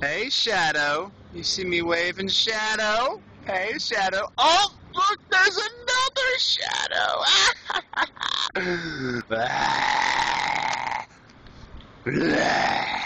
Hey, Shadow. You see me waving, Shadow? Hey, Shadow. Oh, look, there's another Shadow.